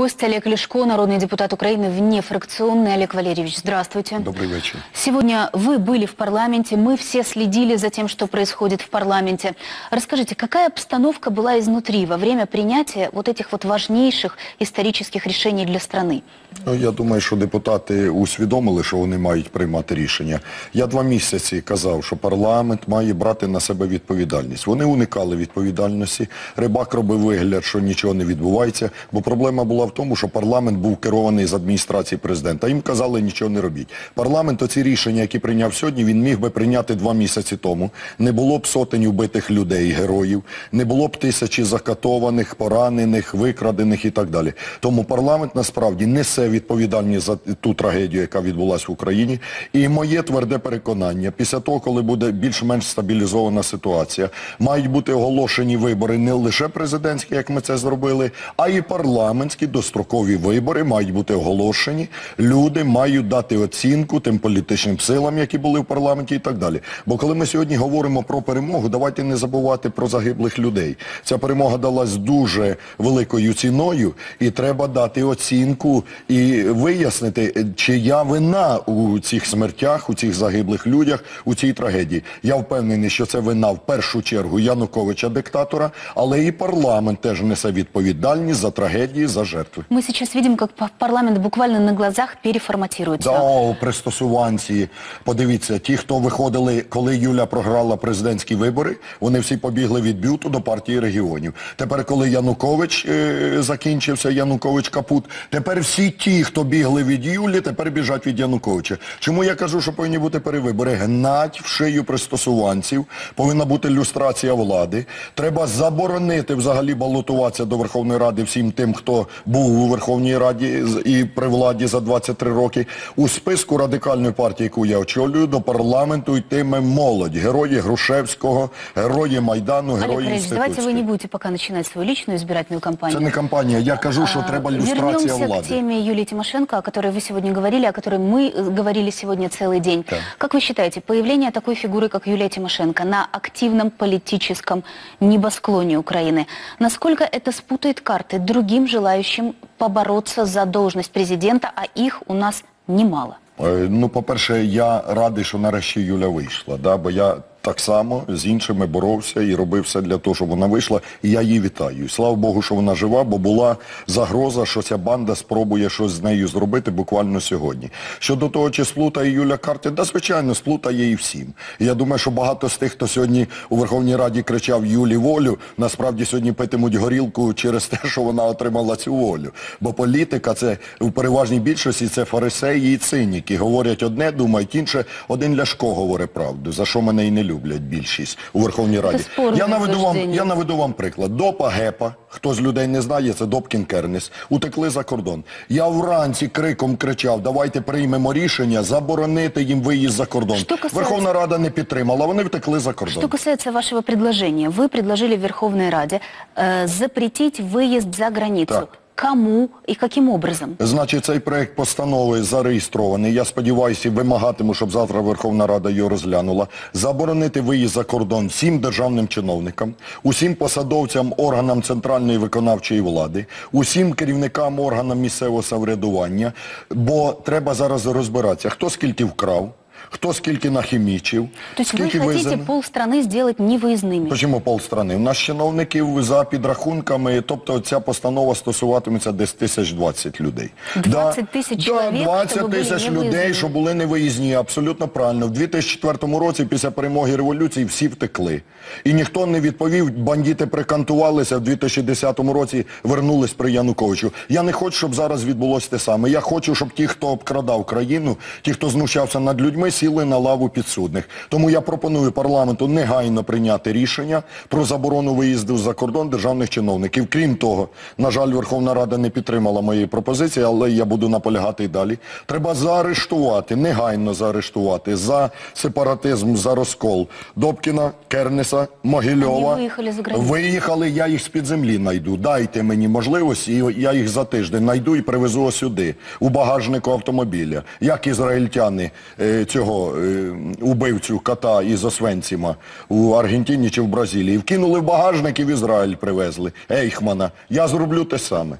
Гость Олег Лешко, народный депутат Украины, внефракционный. Олег Валерьевич, здравствуйте. Добрый вечер. Сегодня вы были в парламенте, мы все следили за тем, что происходит в парламенте. Расскажите, какая обстановка была изнутри во время принятия вот этих вот важнейших исторических решений для страны? Ну, я думаю, що депутати усвідомили, що вони мають приймати рішення. Я два місяці казав, що парламент має брати на себе відповідальність. Вони уникали відповідальності. Рибак робив вигляд, що нічого не відбувається, бо проблема була в тому, що парламент був керований з адміністрації президента. Їм казали, нічого не робіть. Парламент оці рішення, які прийняв сьогодні, він міг би прийняти два місяці тому. Не було б сотень убитих людей, героїв, не було б тисячі закатованих, поранених, викрадених і так далі. Тому парламент насправді несе відповідальність за ту трагедію, яка відбулася в Україні. І моє тверде переконання, після того, коли буде більш-менш стабілізована ситуація, мають бути оголошені вибори не лише президентські, як ми це зробили, а й парламентські дострокові вибори мають бути оголошені. Люди мають дати оцінку тим політичним силам, які були в парламенті і так далі. Бо коли ми сьогодні говоримо про перемогу, давайте не забувати про загиблих людей. Ця перемога далась дуже великою ціною, і треба дати оцінку і вияснити, чия вина у цих смертях, у цих загиблих людях, у цій трагедії. Я впевнений, що це вина в першу чергу Януковича диктатора, але і парламент теж несе відповідальність за трагедії, за жертви. Мы сейчас видим, как парламент буквально на глазах переформатируется. Да, пристосуванці. Подивіться, ті, хто виходили, коли Юля програла президентські вибори, вони всі побігли від бюту до партії регіонів. Тепер, коли Янукович е, закінчився, Янукович капут, тепер всі ті, хто бігли від Юлі, тепер біжать від Януковича. Чому я кажу, що повинні бути перевибори? Гнать в шию пристосуванців, повинна бути люстрація влади. Треба заборонити взагалі балотуватися до Верховної Ради всім тим, хто був у Верховній Раді з- і при владі за 23 роки. У списку радикальної партії, яку я очолюю, до парламенту йтиме молодь, герої Грушевського, герої Майдану, Олег герої Валерьевич, давайте вы не інститутських. будете пока начинать свою личную избирательную кампанию. Це не кампанія. Я кажу, що А, треба люстрація Вернемся влади. к теме Юлии Тимошенко, о которой вы сегодня говорили, о которой мы э, говорили сегодня целый день. Да. Как вы считаете, появление такой фигуры, как Юлия Тимошенко, на активном политическом небосклоне Украины, насколько это спутает карты другим желающим побороться за должность президента, а их у нас немало? Е, Ну, по-перше, я радий, що нарешті Юля вийшла, да? бо я так само з іншими боровся і робив все для того, щоб вона вийшла, і я її вітаю. Слава Богу, що вона жива, бо була загроза, що ця банда спробує щось з нею зробити буквально сьогодні. Щодо того, чи сплутає Юля карти, да, звичайно, сплутає і всім. Я думаю, що багато з тих, хто сьогодні у Верховній Раді кричав Юлі волю, насправді сьогодні питимуть горілку через те, що вона отримала цю волю. Бо політика це в переважній більшості це фарисеї і циніки. Говорять одне, думають інше. Один Ляшко говорить правду, за що мене і не люблять більшість у Верховній Раді. спорне Я наведу вам, утверждення. я наведу вам приклад. Допа Гепа, хто з людей не знає, це Добкін Кернес, утекли за кордон. Я вранці криком кричав, давайте приймемо рішення заборонити їм виїзд за кордон. Що касається- Верховна Рада не підтримала, вони втекли за кордон. Что касается вашего предложения, вы предложили в Верховной Раде э, запретить выезд за границу. Так. Кому и каким образом? Значить, цей проект постанови зареєстрований. Я сподіваюся вимагатиму, щоб завтра Верховна Рада його розглянула. Заборонити виїзд за кордон всім державним чиновникам, усім посадовцям органам центральної виконавчої влади, усім керівникам органам місцевого самоврядування, бо треба зараз розбиратися, хто скільки вкрав, хто скільки нахімічив, То есть вы скільки хотите визен- полстраны сделать невыездными? Чому полстрани? У нас чиновників за підрахунками, тобто ця постанова стосуватиметься десь тисяч 20 людей. 20 тисяч чоловік, Да, 20 щоб були тисяч невиїзні. людей, що були невиїзні, абсолютно правильно. В 2004 році, після перемоги революції, всі втекли. І ніхто не відповів, бандити прикантувалися, в 2010 році вернулись при Януковичу. Я не хочу, щоб зараз відбулося те саме. Я хочу, щоб ті, хто обкрадав країну, ті, хто знущався над людьми, сіли на лаву підсудних. Тому я пропоную парламенту негайно прийняти рішення про заборону виїзду за кордон державних чиновників. Крім того, на жаль, Верховна Рада не підтримала моєї пропозиції, але я буду наполягати і далі. Треба заарештувати, негайно заарештувати за сепаратизм, за розкол Добкіна, Кернеса, Могильова. Вони виїхали за границю. Виїхали, я їх з-під землі найду. Дайте мені можливості, і я їх за тиждень найду і привезу сюди, у багажнику автомобіля. Як ізраїльтяни е, цього цього е, убивцю кота із Освенціма у Аргентині чи в Бразилії. Вкинули в багажник і в Ізраїль привезли. Ейхмана. Я зроблю те саме.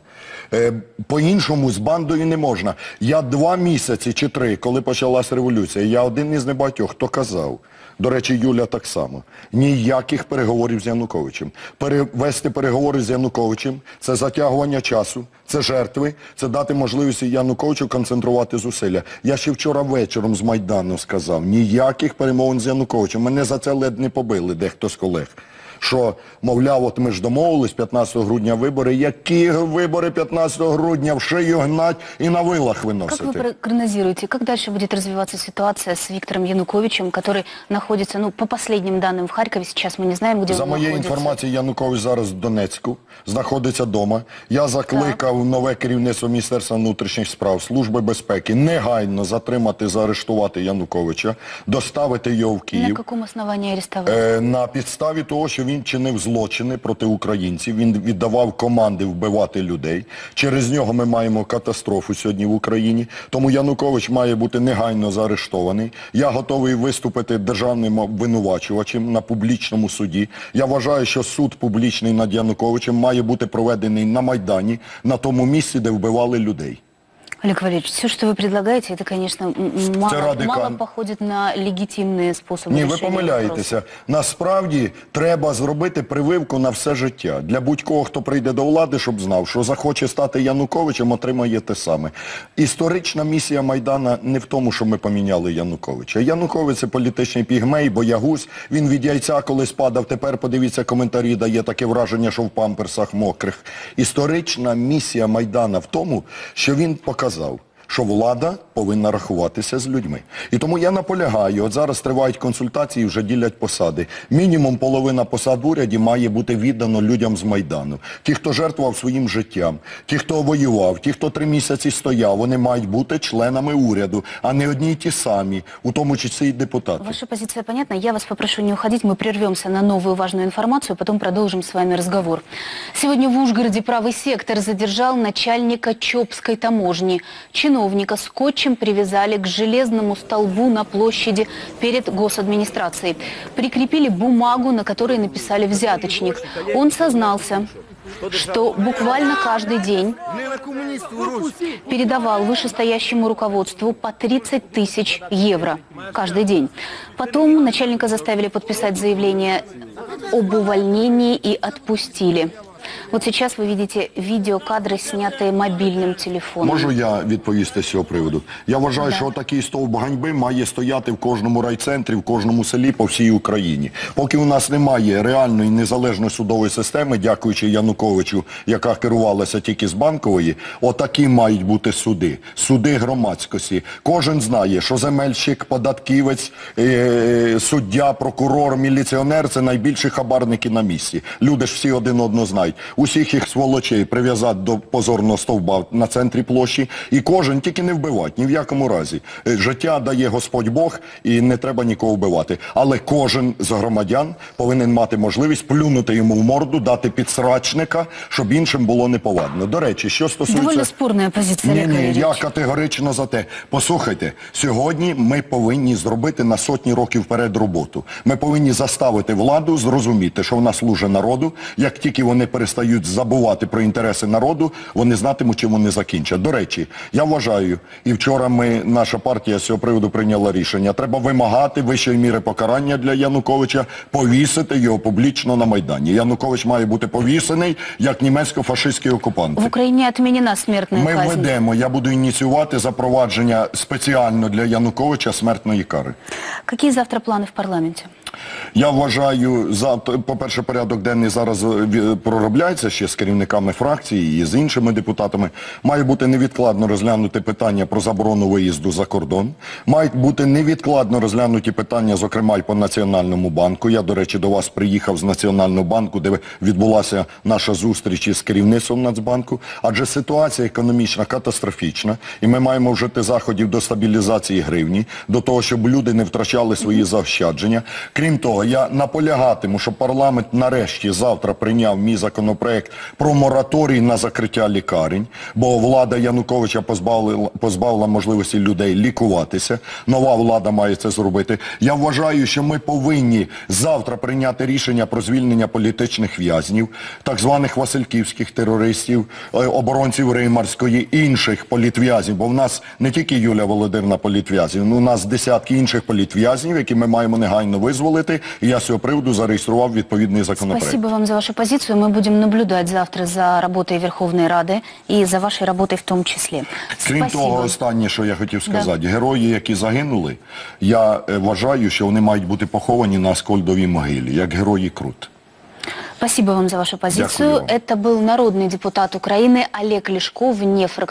Е, По-іншому з бандою не можна. Я два місяці чи три, коли почалась революція, я один із небагатьох, хто казав. До речі, Юля так само. Ніяких переговорів з Януковичем. Перевести переговори з Януковичем це затягування часу, це жертви, це дати можливість Януковичу концентрувати зусилля. Я ще вчора вечором з Майдану сказав, ніяких перемовин з Януковичем. Мене за це ледь не побили дехто з колег Що, мовляв, от ми ж домовились 15 грудня вибори. Які вибори 15 грудня? В шию гнать і на вилах Как виносити. вы прогнозируете, как дальше будет развиваться ситуация с Виктором Януковичем, который находится, ну, по последним данным, в Харькове, сейчас мы не знаем, где За он моєю находится. інформацією, Янукович зараз в Донецьку, знаходиться вдома. Я закликав нове керівництво Міністерства внутрішніх справ, Служби безпеки негайно затримати, заарештувати Януковича, доставити його в На Київ. каком основании арестовали? Е, на підставі того, що він чинив злочини проти українців, він віддавав команди вбивати людей. Через нього ми маємо катастрофу сьогодні в Україні. Тому Янукович має бути негайно заарештований. Я готовий виступити державним обвинувачувачем на публічному суді. Я вважаю, що суд публічний над Януковичем має бути проведений на Майдані, на тому місці, де вбивали людей. Олег Валерьевич, все, что вы предлагаете, это, конечно, м- м- мало, радикаль- мало походит на легитимные способы Ні, ви решения помиляєтеся. Насправді треба зробити прививку на все життя. Для будь-кого, хто прийде до влади, щоб знав, що захоче стати Януковичем, отримає те саме. Історична місія Майдана не в тому, що ми поміняли Януковича. Янукович це політичний пігмей, боягуз. Він від яйця колись падав. Тепер подивіться коментарі, дає таке враження, що в памперсах мокрих. Історична місія Майдана в тому, що він показав casal. Що влада повинна рахуватися з людьми. І тому я наполягаю, от зараз тривають консультації, вже ділять посади. Мінімум половина посад в уряді має бути віддано людям з Майдану. Ті, хто жертвував своїм життям, ті, хто воював, ті, хто три місяці стояв, вони мають бути членами уряду, а не одні й ті самі, у тому числі й депутати. Ваша позиция понятна. Я вас попрошу не уходить. Мы прервемся на новую важную информацию, потом продолжим с вами разговор. Сегодня в Ужгороде правый сектор задержал начальника Чопской таможни. Чиновника скотчем привязали к железному столбу на площади перед госадминистрацией. Прикрепили бумагу, на которой написали «взяточник». Он сознался, что буквально каждый день передавал вышестоящему руководству по 30 тысяч евро каждый день. Потом начальника заставили подписать заявление об увольнении и отпустили. Вот сейчас вы видите видеокадры, снятые мобильным телефоном. Можу я відповісти з цього приводу? Я вважаю, що такий стовп ганьби має стояти в кожному райцентрі, в кожному селі по всій Україні. Поки у нас немає реальної незалежної судової системи, дякуючи Януковичу, яка керувалася тільки з банкової, отакі мають бути суди. Суди громадськості. Кожен знає, що земельщик, податківець, е, суддя, прокурор, міліціонер це найбільші хабарники на місці. Люди ж всі один одного знають. Усіх їх сволочей прив'язати до позорного стовба на центрі площі, і кожен тільки не вбивати, ні в якому разі. Е, Життя дає Господь Бог, і не треба нікого вбивати. Але кожен з громадян повинен мати можливість плюнути йому в морду, дати підсрачника, щоб іншим було неповадно. До речі, що стосується... Довольно спорная позиция, Ні, ні, я категорично за те. Послухайте, сьогодні ми повинні зробити на сотні років вперед роботу. Ми повинні заставити владу зрозуміти, що вона служить народу. Як тільки вони перестають забувати про інтереси народу, вони знатимуть, чим вони закінчать. До речі, я вважаю, і вчора ми, наша партія з цього приводу прийняла рішення. Треба вимагати вищої міри покарання для Януковича, повісити його публічно на Майдані. Янукович має бути повісений як німецько-фашистський окупант. В Украине отменена смертная Ми казнь. ведемо, я буду ініціювати запровадження спеціально для Януковича смертної кари. Какие завтра планы в парламенте? Я вважаю, за по-перше, порядок денний зараз е, проробляється ще з керівниками фракції і з іншими депутатами. Має бути невідкладно розглянути питання про заборону виїзду за кордон. Мають бути невідкладно розглянуті питання, зокрема й по Національному банку. Я, до речі, до вас приїхав з Національного банку, де відбулася наша зустріч із керівництвом Нацбанку. Адже ситуація економічна катастрофічна, і ми маємо вжити заходів до стабілізації гривні, до того, щоб люди не втрачали свої заощадження. Крім того, я наполягатиму, щоб парламент нарешті завтра прийняв мій закон. Законопроект про мораторій на закриття лікарень, бо влада Януковича позбавила, позбавила можливості людей лікуватися. Нова влада має це зробити. Я вважаю, що ми повинні завтра прийняти рішення про звільнення політичних в'язнів, так званих васильківських терористів, е, оборонців Реймарської, інших політв'язнів, бо в нас не тільки Юлія Володимирівна політв'язнів, ну, у нас десятки інших політв'язнів, які ми маємо негайно визволити. І я з цього приводу зареєстрував відповідний законопроект. Спасибо вам за вашу позицию. Мы будем наблюдать завтра за работой Верховной Рады и за вашей работой в том числе. Крім Спасибо. того, останнє, що я хотів сказати, герої, які загинули, я е, вважаю, що вони мають бути поховані на Аскольдовій могилі, як герої Крут. Спасибо вам за вашу позицию. Дякую вам. Это был народный депутат Украины Олег Лешков, не фрак-